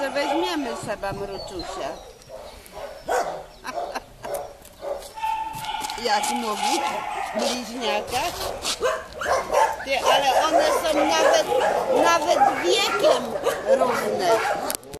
może weźmiemy Seba Mruczusia. Jak mówi bliźniaka. Ty, ale one są nawet, nawet wiekiem.